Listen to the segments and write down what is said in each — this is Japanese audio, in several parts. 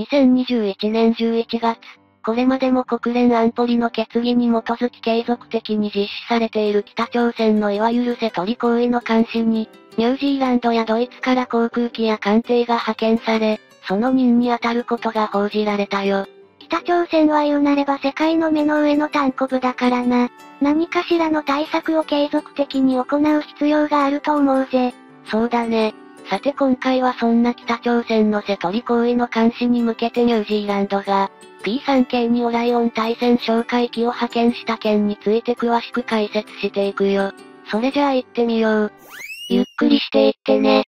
2021年11月、これまでも国連安保理の決議に基づき継続的に実施されている北朝鮮のいわゆる瀬取り行為の監視に、ニュージーランドやドイツから航空機や艦艇が派遣され、その任に当たることが報じられたよ。北朝鮮は言うなれば世界の目の上の単コブだからな。何かしらの対策を継続的に行う必要があると思うぜ。そうだね。さて今回はそんな北朝鮮の瀬取り行為の監視に向けてニュージーランドが、P3 系にオライオン対戦哨戒機を派遣した件について詳しく解説していくよ。それじゃあ行ってみよう。ゆっくりしていってね。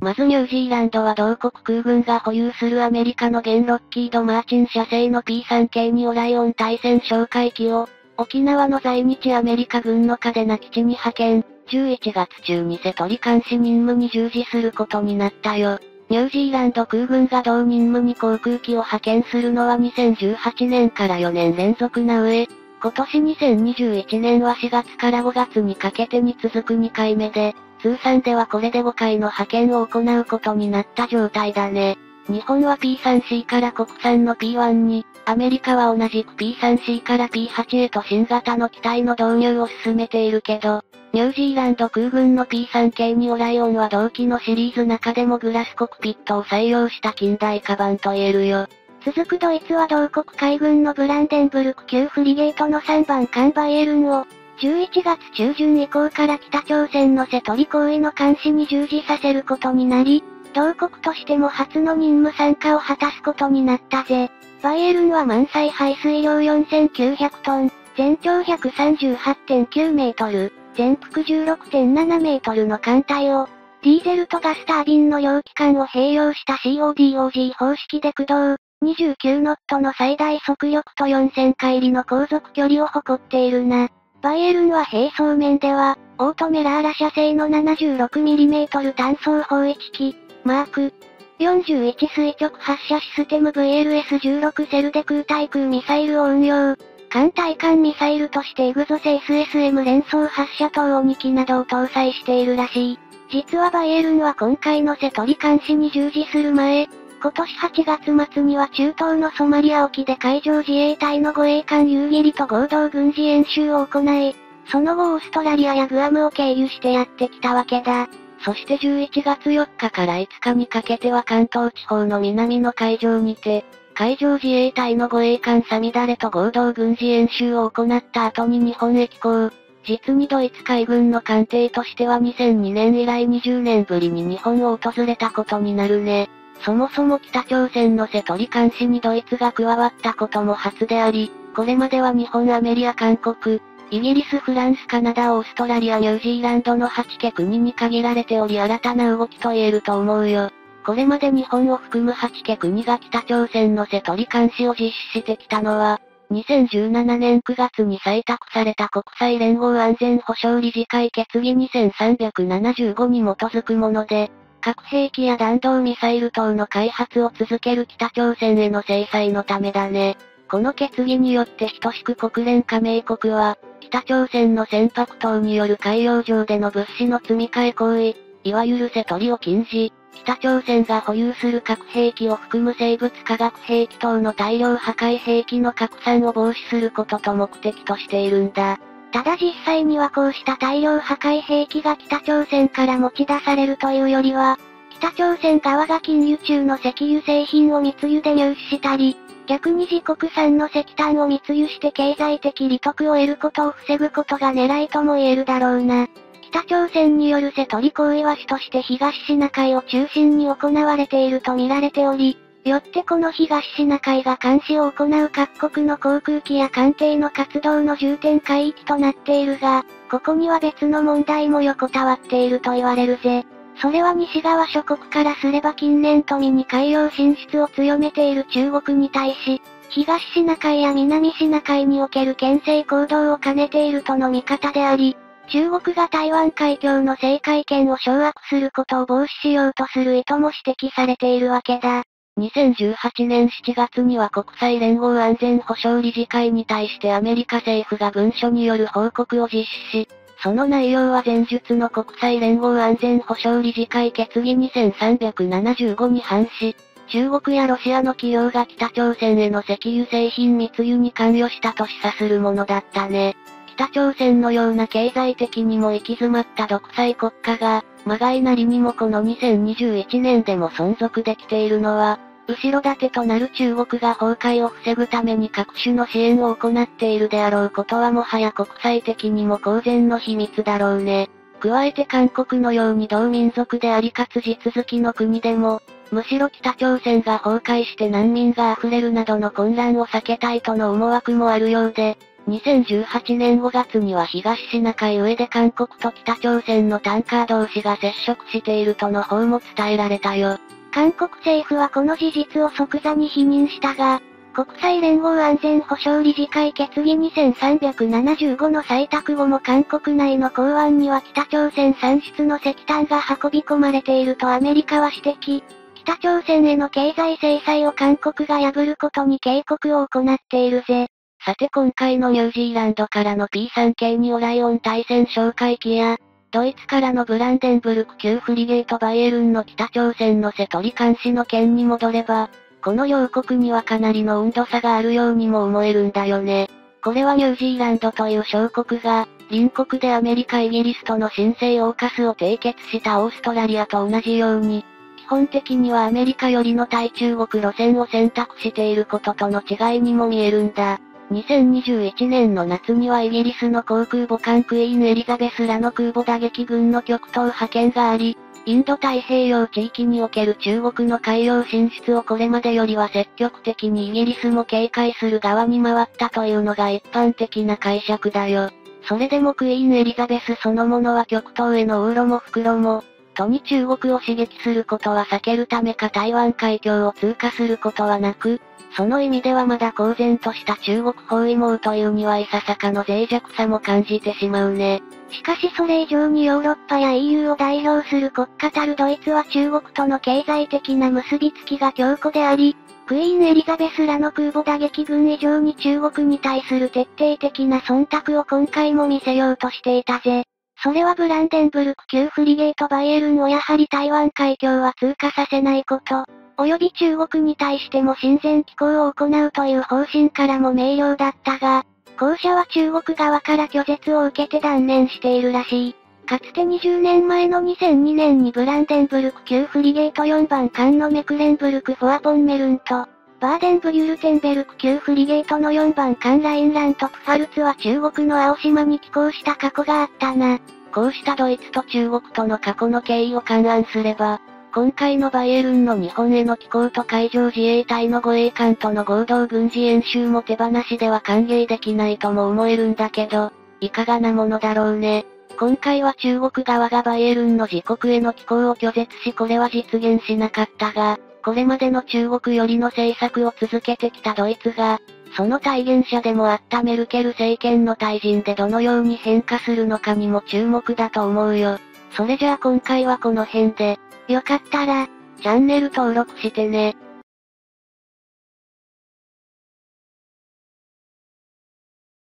まずニュージーランドは同国空軍が保有するアメリカのゲンロッキード・マーチン社製の P3 系にオライオン対戦哨戒機を、沖縄の在日アメリカ軍の嘉手納基地に派遣、11月中に瀬取り監視任務に従事することになったよ。ニュージーランド空軍が同任務に航空機を派遣するのは2018年から4年連続な上、今年2021年は4月から5月にかけてに続く2回目で、通算ではこれで5回の派遣を行うことになった状態だね。日本は P3C から国産の P1 に、アメリカは同じく P3C から P8 へと新型の機体の導入を進めているけど、ニュージーランド空軍の P3 系にオライオンは同期のシリーズ中でもグラスコクピットを採用した近代カバンと言えるよ。続くドイツは同国海軍のブランデンブルク級フリゲートの3番艦バイエルンを、11月中旬以降から北朝鮮の瀬取り行為の監視に従事させることになり、同国としても初の任務参加を果たすことになったぜ。バイエルンは満載排水量4900トン、全長138.9メートル、全幅16.7メートルの艦隊を、ディーゼルとガスタービンの両機関を併用した CODOG 方式で駆動、29ノットの最大速力と4000回りの航続距離を誇っているな。バイエルンは並走面では、オートメラーラ社製の 76mm 単装砲1機、マーク、41垂直発射システム VLS16 セルで空対空ミサイルを運用。艦対艦ミサイルとしてイグゾセ SSM 連装発射塔を2機などを搭載しているらしい。実はバイエルンは今回の瀬取り監視に従事する前、今年8月末には中東のソマリア沖で海上自衛隊の護衛艦夕霧と合同軍事演習を行い、その後オーストラリアやグアムを経由してやってきたわけだ。そして11月4日から5日にかけては関東地方の南の海上にて、海上自衛隊の護衛艦サミダレと合同軍事演習を行った後に日本へ寄港。実にドイツ海軍の艦艇としては2002年以来20年ぶりに日本を訪れたことになるね。そもそも北朝鮮の瀬取り監視にドイツが加わったことも初であり、これまでは日本、アメリカ、韓国、イギリス、フランス、カナダ、オーストラリア、ニュージーランドの8家国に限られており新たな動きと言えると思うよ。これまで日本を含む8家国が北朝鮮の瀬取り監視を実施してきたのは、2017年9月に採択された国際連合安全保障理事会決議2375に基づくもので、核兵器や弾道ミサイル等の開発を続ける北朝鮮への制裁のためだね。この決議によって等しく国連加盟国は、北朝鮮の船舶等による海洋上での物資の積み替え行為、いわゆる瀬取りを禁じ、北朝鮮が保有する核兵器を含む生物化学兵器等の大量破壊兵器の拡散を防止することと目的としているんだ。ただ実際にはこうした大量破壊兵器が北朝鮮から持ち出されるというよりは、北朝鮮側が禁輸中の石油製品を密輸で入手したり、逆に自国産の石炭を密輸して経済的利得を得ることを防ぐことが狙いとも言えるだろうな。北朝鮮による瀬取り行為は主として東シナ海を中心に行われていると見られており、よってこの東シナ海が監視を行う各国の航空機や艦艇の活動の重点海域となっているが、ここには別の問題も横たわっていると言われるぜ。それは西側諸国からすれば近年富に海洋進出を強めている中国に対し、東シナ海や南シナ海における牽制行動を兼ねているとの見方であり、中国が台湾海峡の制海権を掌握することを防止しようとする意図も指摘されているわけだ。2018年7月には国際連合安全保障理事会に対してアメリカ政府が文書による報告を実施し、その内容は前述の国際連合安全保障理事会決議2375に反し、中国やロシアの企業が北朝鮮への石油製品密輸に関与したと示唆するものだったね。北朝鮮のような経済的にも行き詰まった独裁国家が、まがいなりにもこの2021年でも存続できているのは、後ろ盾となる中国が崩壊を防ぐために各種の支援を行っているであろうことはもはや国際的にも公然の秘密だろうね。加えて韓国のように同民族でありかつ地続きの国でも、むしろ北朝鮮が崩壊して難民が溢れるなどの混乱を避けたいとの思惑もあるようで、2018年5月には東シナ海上で韓国と北朝鮮のタンカー同士が接触しているとの報も伝えられたよ。韓国政府はこの事実を即座に否認したが、国際連合安全保障理事会決議2375の採択後も韓国内の港湾には北朝鮮産出の石炭が運び込まれているとアメリカは指摘。北朝鮮への経済制裁を韓国が破ることに警告を行っているぜ。さて今回のニュージーランドからの P3 系にオライオン対戦哨戒機や、ドイツからのブランデンブルク級フリゲートバイエルンの北朝鮮の瀬取り監視の件に戻れば、この両国にはかなりの温度差があるようにも思えるんだよね。これはニュージーランドという小国が、隣国でアメリカイギリスとの新生オーカスを締結したオーストラリアと同じように、基本的にはアメリカ寄りの対中国路線を選択していることとの違いにも見えるんだ。2021年の夏にはイギリスの航空母艦クイーンエリザベスらの空母打撃軍の極東派遣があり、インド太平洋地域における中国の海洋進出をこれまでよりは積極的にイギリスも警戒する側に回ったというのが一般的な解釈だよ。それでもクイーンエリザベスそのものは極東への往路も袋も、とに中国を刺激することは避けるためか台湾海峡を通過することはなく、その意味ではまだ公然とした中国包囲網というにはいささかの脆弱さも感じてしまうね。しかしそれ以上にヨーロッパや EU を代表する国家たるドイツは中国との経済的な結びつきが強固であり、クイーンエリザベスらの空母打撃軍以上に中国に対する徹底的な忖度を今回も見せようとしていたぜ。それはブランデンブルク級フリゲートバイエルンをやはり台湾海峡は通過させないこと、及び中国に対しても親善機構を行うという方針からも明瞭だったが、後者は中国側から拒絶を受けて断念しているらしい。かつて20年前の2002年にブランデンブルク級フリゲート4番艦のメクレンブルク・フォアポンメルンと、バーデンブユルテンベルク級フリゲートの4番艦ラインラント・プファルツは中国の青島に寄港した過去があったな。こうしたドイツと中国との過去の経緯を勘案すれば、今回のバイエルンの日本への寄港と海上自衛隊の護衛艦との合同軍事演習も手放しでは歓迎できないとも思えるんだけど、いかがなものだろうね。今回は中国側がバイエルンの自国への寄港を拒絶しこれは実現しなかったが、これまでの中国寄りの政策を続けてきたドイツが、その体現者でもあったメルケル政権の退陣でどのように変化するのかにも注目だと思うよ。それじゃあ今回はこの辺で、よかったら、チャンネル登録してね。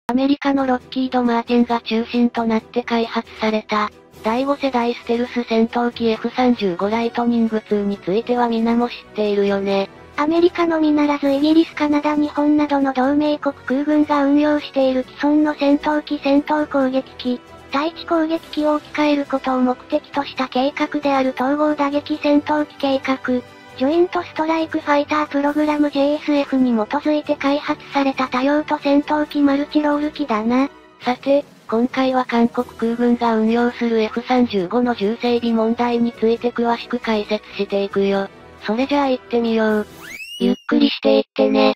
アメリカのロッキード・マーティンが中心となって開発された、第5世代ステルス戦闘機 F35 ライトニング2については皆も知っているよね。アメリカのみならずイギリス、カナダ、日本などの同盟国空軍が運用している既存の戦闘機戦闘攻撃機、対地攻撃機を置き換えることを目的とした計画である統合打撃戦闘機計画、ジョイントストライクファイタープログラム JSF に基づいて開発された多用途戦闘機マルチロール機だな。さて、今回は韓国空軍が運用する F35 の重整備問題について詳しく解説していくよ。それじゃあ行ってみよう。ゆっくりしていってね。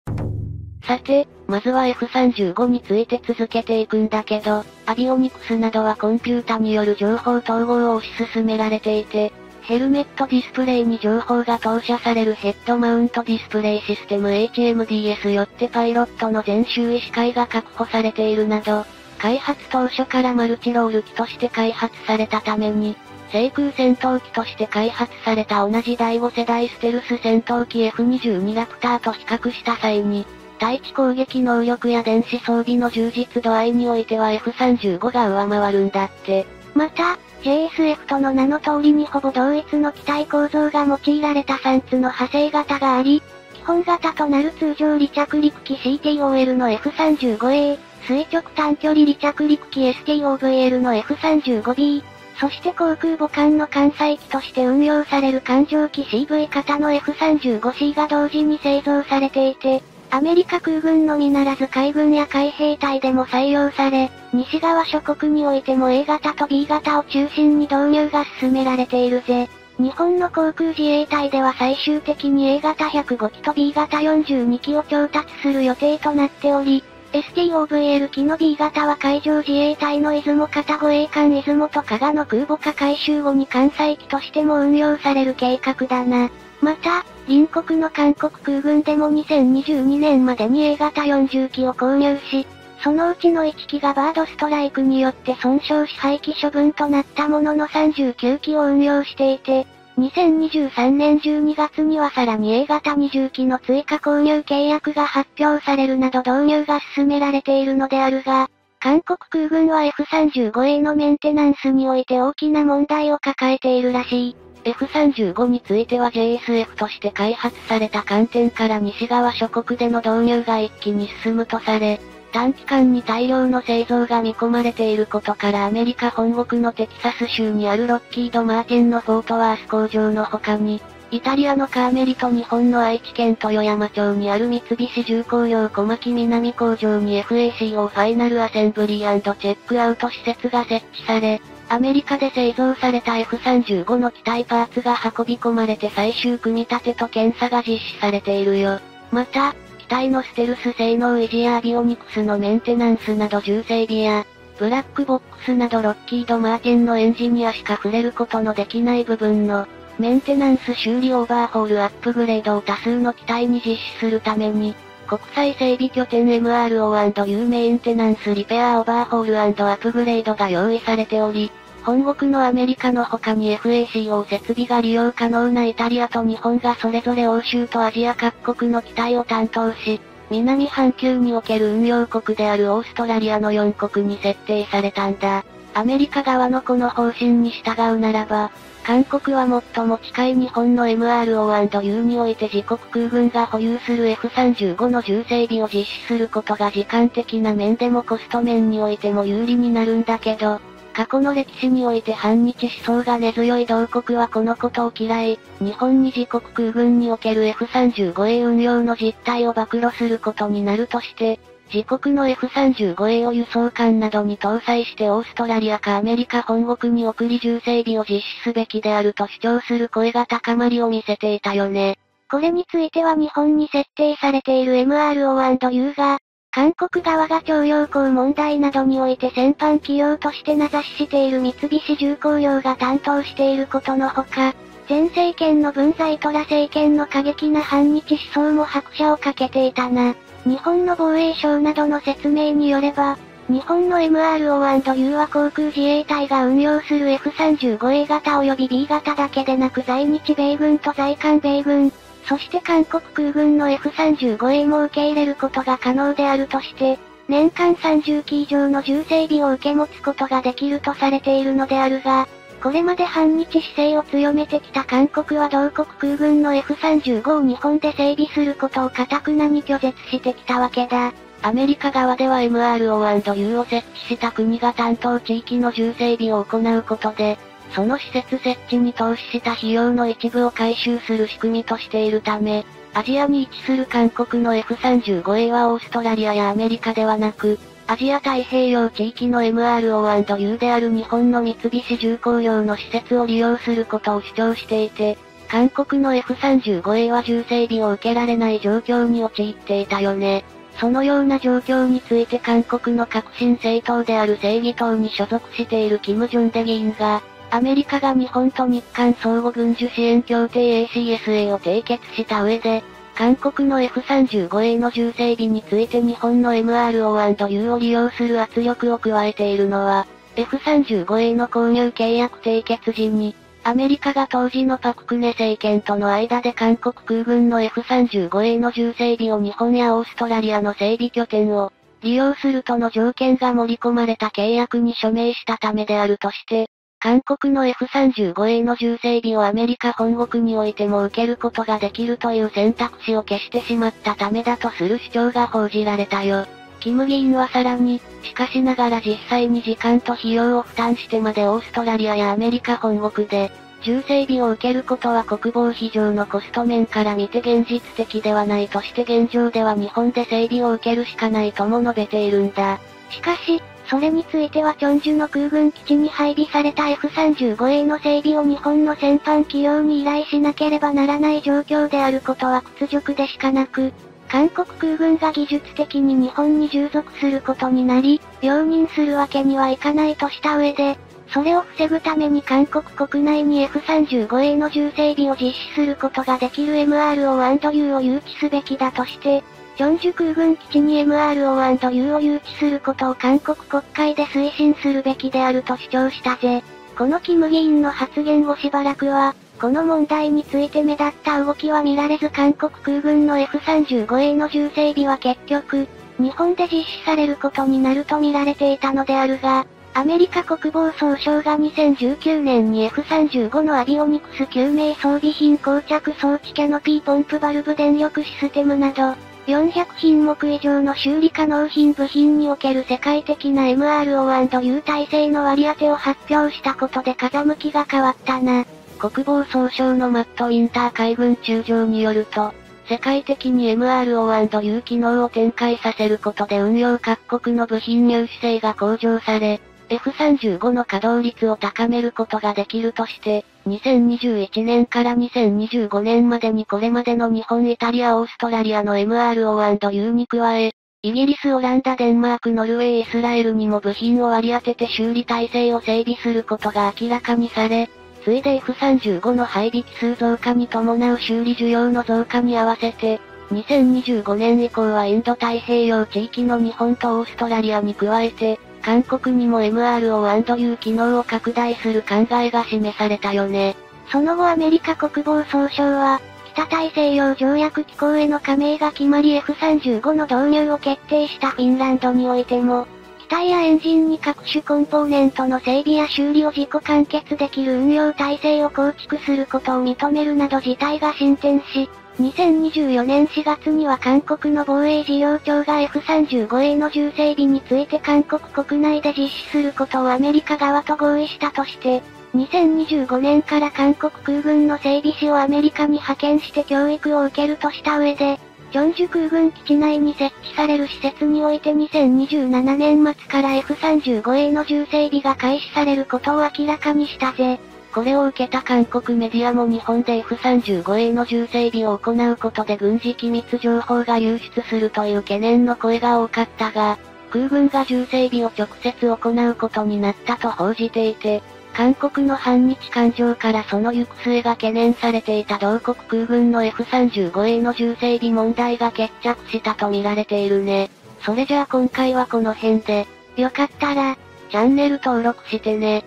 さて、まずは F35 について続けていくんだけど、アビオニクスなどはコンピュータによる情報統合を推し進められていて、ヘルメットディスプレイに情報が投射されるヘッドマウントディスプレイシステム HMDS よってパイロットの全周囲視界が確保されているなど、開発当初からマルチロール機として開発されたために、制空戦闘機として開発された同じ第5世代ステルス戦闘機 F22 ラプターと比較した際に、対地攻撃能力や電子装備の充実度合いにおいては F35 が上回るんだって。また、JSF との名の通りにほぼ同一の機体構造が用いられた3つの派生型があり、基本型となる通常離着陸機 CTOL の F35A、垂直短距離離着陸機 STOVL の F35B、そして航空母艦の艦載機として運用される艦上機 CV 型の F35C が同時に製造されていて、アメリカ空軍のみならず海軍や海兵隊でも採用され、西側諸国においても A 型と B 型を中心に導入が進められているぜ。日本の航空自衛隊では最終的に A 型105機と B 型42機を調達する予定となっており、STOVL 機の B 型は海上自衛隊の出雲型護衛艦出雲と加賀の空母化改修後に艦載機としても運用される計画だな。また、隣国の韓国空軍でも2022年までに A 型40機を購入し、そのうちの1機がバードストライクによって損傷し廃棄処分となったものの39機を運用していて、2023年12月にはさらに A 型20機の追加購入契約が発表されるなど導入が進められているのであるが、韓国空軍は F35A のメンテナンスにおいて大きな問題を抱えているらしい。F35 については JSF として開発された観点から西側諸国での導入が一気に進むとされ、短期間に大量の製造が見込まれていることからアメリカ本国のテキサス州にあるロッキード・マーティンのフォートワース工場の他に、イタリアのカーメリと日本の愛知県豊山町にある三菱重工業小牧南工場に FACO ファイナルアセンブリーチェックアウト施設が設置され、アメリカで製造された F35 の機体パーツが運び込まれて最終組み立てと検査が実施されているよ。また、機体のステルス性能維持やアビオニクスのメンテナンスなど重整備や、ブラックボックスなどロッキード・マーティンのエンジニアしか触れることのできない部分の、メンテナンス修理オーバーホールアップグレードを多数の機体に実施するために、国際整備拠点 MRO&U メンテナンスリペアオーバーホールアップグレードが用意されており、本国のアメリカの他に FACO 設備が利用可能なイタリアと日本がそれぞれ欧州とアジア各国の機体を担当し、南半球における運用国であるオーストラリアの4国に設定されたんだ。アメリカ側のこの方針に従うならば、韓国は最も近い日本の MRO&U において自国空軍が保有する F35 の重整備を実施することが時間的な面でもコスト面においても有利になるんだけど、過去の歴史において反日思想が根強い同国はこのことを嫌い、日本に自国空軍における F35A 運用の実態を暴露することになるとして、自国の F35A を輸送艦などに搭載してオーストラリアかアメリカ本国に送り重整備を実施すべきであると主張する声が高まりを見せていたよね。これについては日本に設定されている MRO&U が、韓国側が徴用工問題などにおいて先般企業として名指ししている三菱重工業が担当していることのほか、前政権の文在寅政権の過激な反日思想も拍車をかけていたな。日本の防衛省などの説明によれば、日本の MRO&U は航空自衛隊が運用する F35A 型及び B 型だけでなく在日米軍と在韓米軍、そして韓国空軍の F35A も受け入れることが可能であるとして、年間30機以上の重整備を受け持つことができるとされているのであるが、これまで反日姿勢を強めてきた韓国は同国空軍の F35 を日本で整備することを堅くなに拒絶してきたわけだ。アメリカ側では MRO&U を設置した国が担当地域の重整備を行うことで、その施設設置に投資した費用の一部を回収する仕組みとしているため、アジアに位置する韓国の F35A はオーストラリアやアメリカではなく、アジア太平洋地域の MRO&U である日本の三菱重工業の施設を利用することを主張していて、韓国の F35A は重整備を受けられない状況に陥っていたよね。そのような状況について韓国の革新政党である正義党に所属しているキム・ジョンデ議員が、アメリカが日本と日韓相互軍需支援協定 ACSA を締結した上で、韓国の F35A の重整備について日本の MRO&U を利用する圧力を加えているのは、F35A の購入契約締結時に、アメリカが当時のパククネ政権との間で韓国空軍の F35A の重整備を日本やオーストラリアの整備拠点を利用するとの条件が盛り込まれた契約に署名したためであるとして、韓国の F35A の重整備をアメリカ本国においても受けることができるという選択肢を消してしまったためだとする主張が報じられたよ。キム議員はさらに、しかしながら実際に時間と費用を負担してまでオーストラリアやアメリカ本国で、重整備を受けることは国防費上のコスト面から見て現実的ではないとして現状では日本で整備を受けるしかないとも述べているんだ。しかし、それについてはチョンジュの空軍基地に配備された F35A の整備を日本の戦犯企業に依頼しなければならない状況であることは屈辱でしかなく、韓国空軍が技術的に日本に従属することになり、容認するわけにはいかないとした上で、それを防ぐために韓国国内に F35A の重整備を実施することができる MRO&U を誘致すべきだとして、チョンジュ空軍基地に MRO&U を誘致することを韓国国会で推進するべきであると主張したぜ。このキム議員の発言後しばらくは、この問題について目立った動きは見られず韓国空軍の F35A の重整備は結局、日本で実施されることになると見られていたのであるが、アメリカ国防総省が2019年に F35 のアビオニクス救命装備品膠着装置キャノピーポンプバルブ電力システムなど、400品目以上の修理可能品部品における世界的な MRO&U 体制の割り当てを発表したことで風向きが変わったな。国防総省のマット・ウィンター海軍中将によると、世界的に MRO&U 機能を展開させることで運用各国の部品入手性が向上され、F35 の稼働率を高めることができるとして、2021年から2025年までにこれまでの日本、イタリア、オーストラリアの MRO&U に加え、イギリス、オランダ、デンマーク、ノルウェー、イスラエルにも部品を割り当てて修理体制を整備することが明らかにされ、ついで F35 の配備機数増加に伴う修理需要の増加に合わせて、2025年以降はインド太平洋地域の日本とオーストラリアに加えて、韓国にも MRO&U 機能を拡大する考えが示されたよね。その後アメリカ国防総省は、北大西洋条約機構への加盟が決まり F35 の導入を決定したフィンランドにおいても、機体やエンジンに各種コンポーネントの整備や修理を自己完結できる運用体制を構築することを認めるなど事態が進展し、2024年4月には韓国の防衛事業庁が F35A の重整備について韓国国内で実施することをアメリカ側と合意したとして、2025年から韓国空軍の整備士をアメリカに派遣して教育を受けるとした上で、チョンジュ空軍基地内に設置される施設において2027年末から F35A の重整備が開始されることを明らかにしたぜ。これを受けた韓国メディアも日本で F35A の重整備を行うことで軍事機密情報が流出するという懸念の声が多かったが、空軍が重整備を直接行うことになったと報じていて、韓国の反日感情からその行く末が懸念されていた同国空軍の F35A の重整備問題が決着したと見られているね。それじゃあ今回はこの辺で、よかったら、チャンネル登録してね。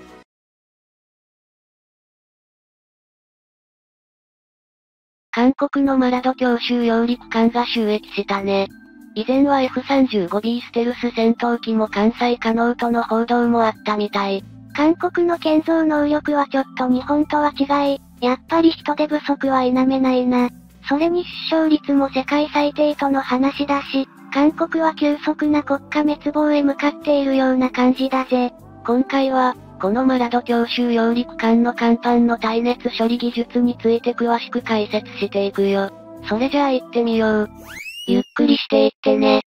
韓国のマラド強襲揚陸艦が収益したね。以前は F35B ステルス戦闘機も艦載可能との報道もあったみたい。韓国の建造能力はちょっと日本とは違い、やっぱり人手不足は否めないな。それに出生率も世界最低との話だし、韓国は急速な国家滅亡へ向かっているような感じだぜ。今回は、このマラド強襲揚陸艦の甲板の耐熱処理技術について詳しく解説していくよ。それじゃあ行ってみよう。ゆっくりしていってね。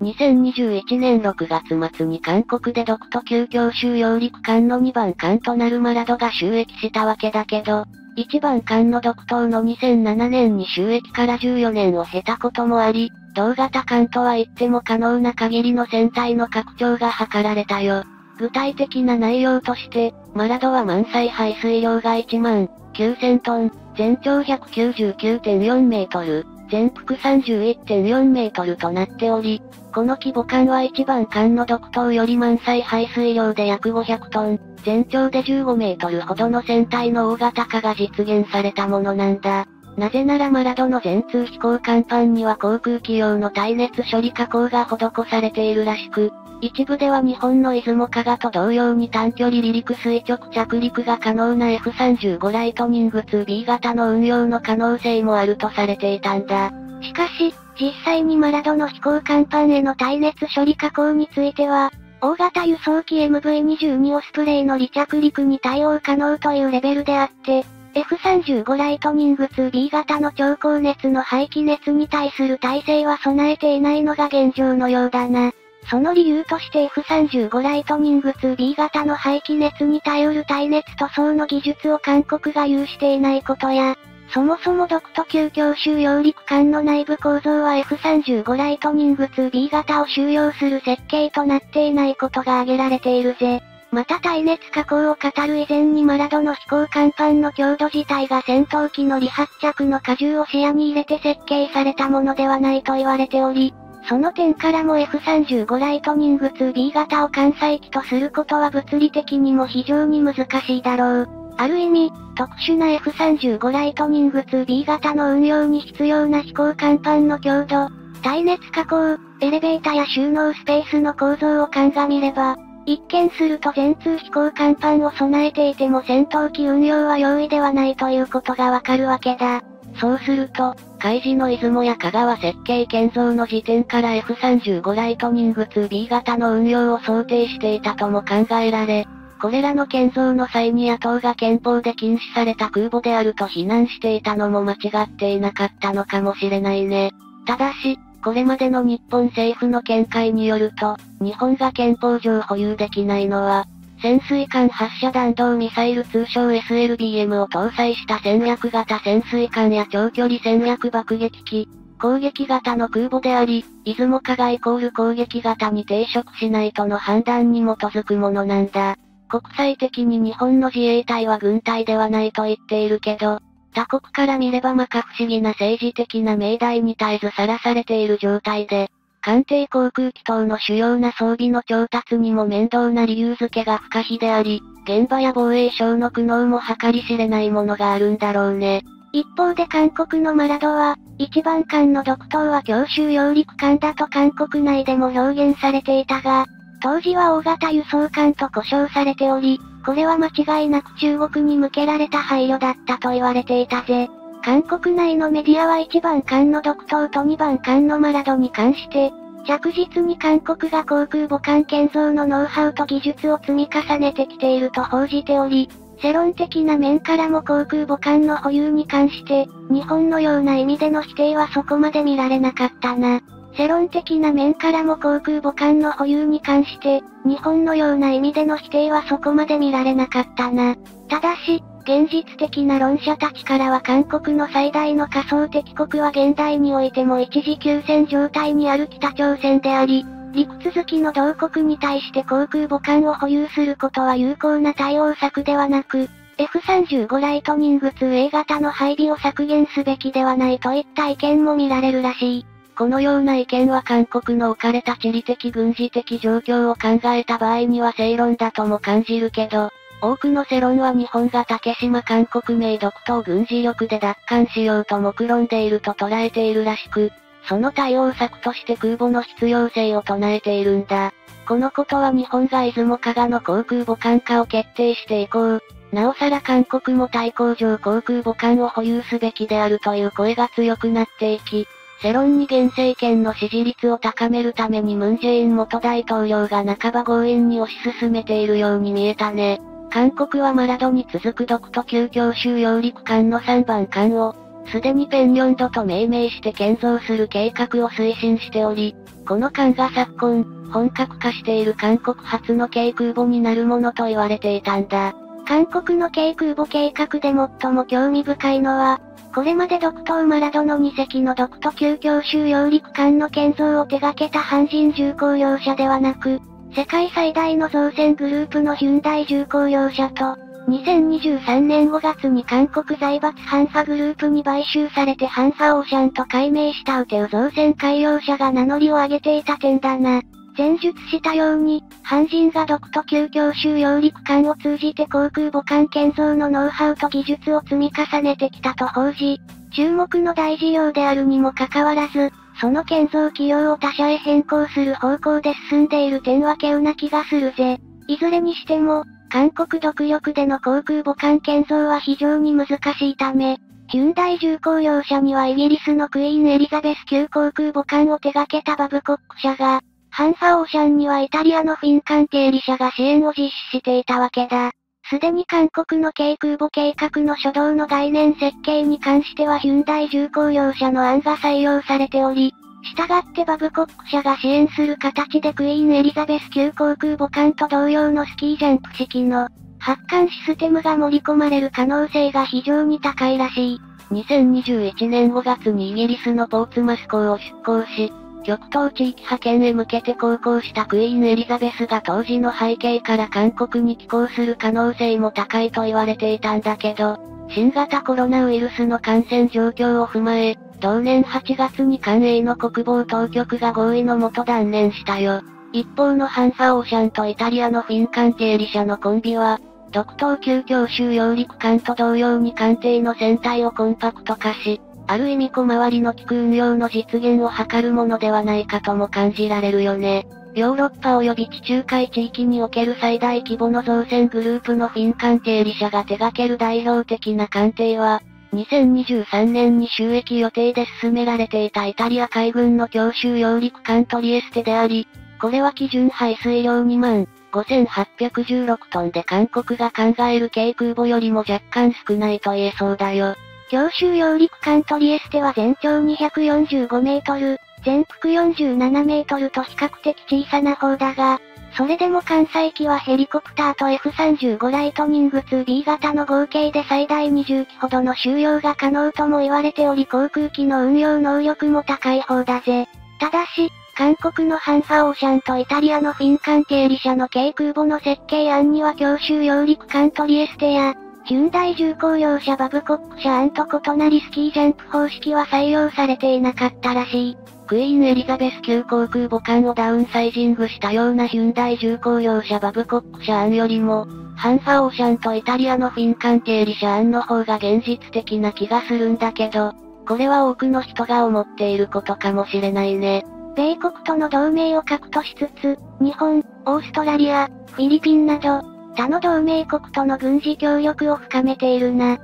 2021年6月末に韓国で独都級強襲揚陸艦の2番艦となるマラドが収益したわけだけど、1番艦の独島の2007年に収益から14年を経たこともあり、同型艦とは言っても可能な限りの船体の拡張が図られたよ。具体的な内容として、マラドは満載排水量が1万9000トン、全長199.4メートル、全幅31.4メートルとなっており、この規模感は一番艦の独島より満載排水量で約500トン、全長で15メートルほどの船体の大型化が実現されたものなんだ。なぜならマラドの全通飛行甲板には航空機用の耐熱処理加工が施されているらしく、一部では日本の出雲加賀と同様に短距離離陸垂直着陸が可能な F35 ライトニング 2B 型の運用の可能性もあるとされていたんだ。しかし、実際にマラドの飛行甲板への耐熱処理加工については、大型輸送機 MV22 オスプレイの離着陸に対応可能というレベルであって、F35 ライトニング 2B 型の超高熱の排気熱に対する耐性は備えていないのが現状のようだな。その理由として F35 ライトニング 2B 型の排気熱に頼る耐熱塗装の技術を韓国が有していないことや、そもそも独特急強収揚陸艦の内部構造は F35 ライトニング 2B 型を収容する設計となっていないことが挙げられているぜ。また耐熱加工を語る以前にマラドの飛行甲板の強度自体が戦闘機の離発着の荷重を視野に入れて設計されたものではないと言われており、その点からも F35 ライトニング 2B 型を艦載機とすることは物理的にも非常に難しいだろう。ある意味、特殊な F35 ライトニング 2B 型の運用に必要な飛行甲板の強度、耐熱加工、エレベータや収納スペースの構造を鑑みれば、一見すると全通飛行甲板を備えていても戦闘機運用は容易ではないということがわかるわけだ。そうすると、海事の出雲や香川設計建造の時点から F35 ライトニング 2B 型の運用を想定していたとも考えられ、これらの建造の際に野党が憲法で禁止された空母であると非難していたのも間違っていなかったのかもしれないね。ただし、これまでの日本政府の見解によると、日本が憲法上保有できないのは、潜水艦発射弾道ミサイル通称 SLBM を搭載した戦略型潜水艦や長距離戦略爆撃機、攻撃型の空母であり、出雲加賀イコール攻撃型に抵触しないとの判断に基づくものなんだ。国際的に日本の自衛隊は軍隊ではないと言っているけど、他国から見ればまか不思議な政治的な命題に絶えずさらされている状態で、艦艇航空機等の主要な装備の調達にも面倒な理由付けが不可避であり、現場や防衛省の苦悩も計り知れないものがあるんだろうね。一方で韓国のマラドは、一番艦の独島は強襲揚陸艦だと韓国内でも表現されていたが、当時は大型輸送艦と呼称されており、これは間違いなく中国に向けられた配慮だったと言われていたぜ。韓国内のメディアは1番艦の独島と2番艦のマラドに関して、着実に韓国が航空母艦建造のノウハウと技術を積み重ねてきていると報じており、世論的な面からも航空母艦の保有に関して、日本のような意味での否定はそこまで見られなかったな。世論的な面からも航空母艦の保有に関して、日本のような意味での否定はそこまで見られなかったな。ただし、現実的な論者たちからは韓国の最大の仮想敵国は現代においても一時休戦状態にある北朝鮮であり、陸続きの同国に対して航空母艦を保有することは有効な対応策ではなく、F35 ライトニング 2A 型の配備を削減すべきではないといった意見も見られるらしい。このような意見は韓国の置かれた地理的軍事的状況を考えた場合には正論だとも感じるけど、多くの世論は日本が竹島韓国名独島軍事力で奪還しようと目論んでいると捉えているらしく、その対応策として空母の必要性を唱えているんだ。このことは日本が出雲加賀の航空母艦化を決定して以降、なおさら韓国も対抗上航空母艦を保有すべきであるという声が強くなっていき、世論に現政権の支持率を高めるためにムンジェイン元大統領が半ば強引に推し進めているように見えたね。韓国はマラドに続く独都級強襲揚陸艦の3番艦を、すでにペンリョンドと命名して建造する計画を推進しており、この艦が昨今、本格化している韓国初の軽空母になるものと言われていたんだ。韓国の軽空母計画で最も興味深いのは、これまで独島マラドの2隻の独都級強襲揚陸艦の建造を手掛けた阪神重工業者ではなく、世界最大の造船グループのヒュンダイ重工業者と、2023年5月に韓国財閥ハンファグループに買収されてハンファオーシャンと改名したウテウ造船海洋者が名乗りを上げていた点だな。前述したように、阪神が独都級強襲揚陸艦を通じて航空母艦建造のノウハウと技術を積み重ねてきたと報じ、注目の大事業であるにもかかわらず、その建造企業を他社へ変更する方向で進んでいる点は稀有な気がするぜ。いずれにしても、韓国独力での航空母艦建造は非常に難しいため、ヒュンダイ重工業者にはイギリスのクイーンエリザベス級航空母艦を手掛けたバブコック社が、ハンファオーシャンにはイタリアのフィン艦経理社が支援を実施していたわけだ。すでに韓国の軽空母計画の初動の概念設計に関してはヒュンダイ重工業者の案が採用されており、従ってバブコック社が支援する形でクイーンエリザベス級航空母艦と同様のスキージャンプ式の発艦システムが盛り込まれる可能性が非常に高いらしい。2021年5月にイギリスのポーツマス港を出港し、極東地域派遣へ向けて航行したクイーンエリザベスが当時の背景から韓国に寄港する可能性も高いと言われていたんだけど、新型コロナウイルスの感染状況を踏まえ、同年8月に韓英の国防当局が合意のもと断念したよ。一方のハンファオーシャンとイタリアのフィン艦経理社のコンビは、独島級強襲揚陸艦と同様に艦艇の船体をコンパクト化し、ある意味小回りの利く運用の実現を図るものではないかとも感じられるよね。ヨーロッパ及び地中海地域における最大規模の造船グループのフィン艦経理社が手掛ける代表的な艦艇は、2023年に収益予定で進められていたイタリア海軍の強襲揚陸艦トリエステであり、これは基準排水量2万5816トンで韓国が考える軽空母よりも若干少ないと言えそうだよ。強襲揚陸艦トリエステは全長245メートル、全幅47メートルと比較的小さな方だが、それでも艦載機はヘリコプターと F35 ライトニング 2B 型の合計で最大20機ほどの収容が可能とも言われており航空機の運用能力も高い方だぜ。ただし、韓国のハンファオーシャンとイタリアのフィン艦経理社の軽空母の設計案には強襲揚陸艦トリエステや、ヒュンダイ重工業者バブコック社案と異なりスキージャンプ方式は採用されていなかったらしい。クイーンエリザベス級航空母艦をダウンサイジングしたようなヒュンダイ重工業者バブコック社案よりも、ハンファオーシャンとイタリアのフィン艦経理社案の方が現実的な気がするんだけど、これは多くの人が思っていることかもしれないね。米国との同盟を核としつつ、日本、オーストラリア、フィリピンなど、他の同盟国との軍事協力を深めているな。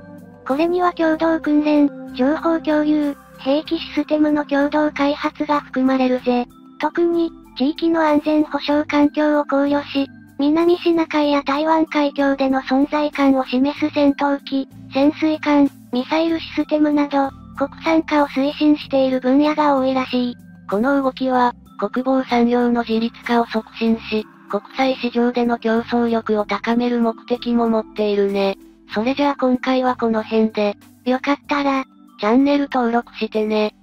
これには共同訓練、情報共有、兵器システムの共同開発が含まれるぜ。特に、地域の安全保障環境を考慮し、南シナ海や台湾海峡での存在感を示す戦闘機、潜水艦、ミサイルシステムなど、国産化を推進している分野が多いらしい。この動きは、国防産業の自立化を促進し、国際市場での競争力を高める目的も持っているね。それじゃあ今回はこの辺で、よかったら、チャンネル登録してね。